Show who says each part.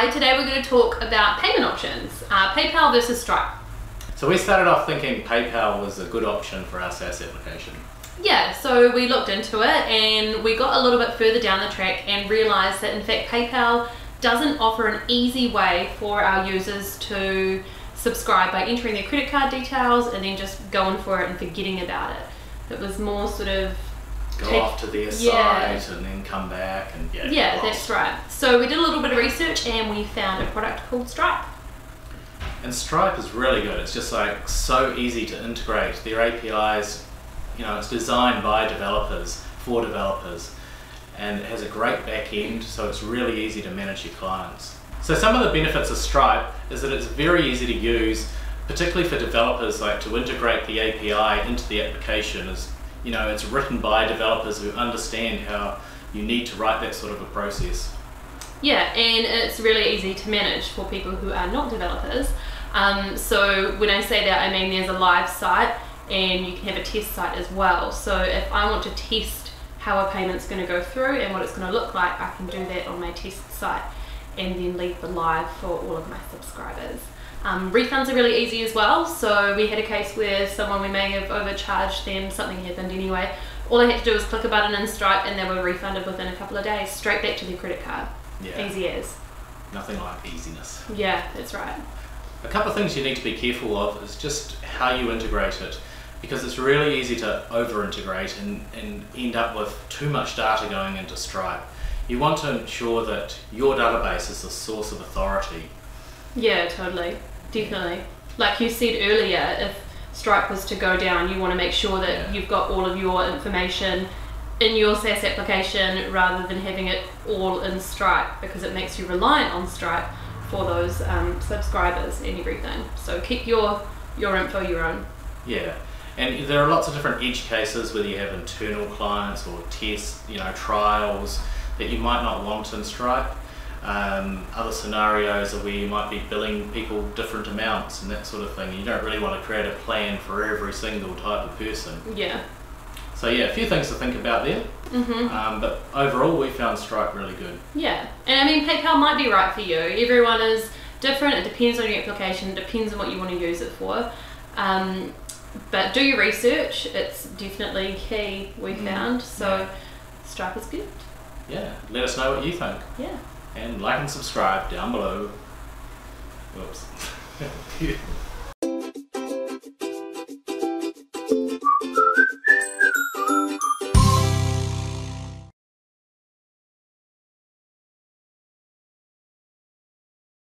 Speaker 1: Hi, today we're going to talk about payment options, uh, PayPal versus Stripe.
Speaker 2: So we started off thinking PayPal was a good option for our SaaS application.
Speaker 1: Yeah, so we looked into it and we got a little bit further down the track and realized that in fact PayPal doesn't offer an easy way for our users to subscribe by entering their credit card details and then just going for it and forgetting about it. It was more sort of
Speaker 2: Go
Speaker 1: take-
Speaker 2: off to their
Speaker 1: yeah.
Speaker 2: site and then come back and yeah.
Speaker 1: Yeah, that's right. So we did a little bit of research and we found a product called Stripe.
Speaker 2: And Stripe is really good. It's just like so easy to integrate. Their APIs, you know, it's designed by developers for developers, and it has a great back end, so it's really easy to manage your clients. So some of the benefits of Stripe is that it's very easy to use, particularly for developers, like to integrate the API into the application. Is you know, it's written by developers who understand how you need to write that sort of a process.
Speaker 1: Yeah, and it's really easy to manage for people who are not developers. Um, so when I say that, I mean there's a live site and you can have a test site as well. So if I want to test how a payment's going to go through and what it's going to look like, I can do that on my test site and then leave the live for all of my subscribers. Um, refunds are really easy as well. So we had a case where someone we may have overcharged them, something happened anyway. All they had to do was click a button in Stripe and they were refunded within a couple of days, straight back to their credit card.
Speaker 2: Yeah,
Speaker 1: Easy as.
Speaker 2: nothing like easiness.
Speaker 1: Yeah, that's right.
Speaker 2: A couple of things you need to be careful of is just how you integrate it because it's really easy to over integrate and, and end up with too much data going into Stripe. You want to ensure that your database is the source of authority.
Speaker 1: Yeah, totally. Definitely. Like you said earlier, if Stripe was to go down, you want to make sure that
Speaker 2: Yeah.
Speaker 1: you've got all of your information in your SaaS application rather than having it all in Stripe because it makes you reliant on Stripe for those um, subscribers and everything. So keep your your info your own.
Speaker 2: Yeah, and there are lots of different edge cases whether you have internal clients or tests, you know, trials that you might not want in Stripe. Um, other scenarios are where you might be billing people different amounts and that sort of thing. You don't really want to create a plan for every single type of person.
Speaker 1: Yeah.
Speaker 2: So yeah, a few things to think about there.
Speaker 1: Mhm.
Speaker 2: Um, but overall, we found Stripe really good.
Speaker 1: Yeah, and I mean PayPal might be right for you. Everyone is different. It depends on your application. It depends on what you want to use it for. Um, but do your research. It's definitely key. We
Speaker 2: Mm,
Speaker 1: found so.
Speaker 2: yeah.
Speaker 1: Stripe is good.
Speaker 2: Yeah, let us know what you think,
Speaker 1: Yeah.
Speaker 2: and like and subscribe down below. Whoops.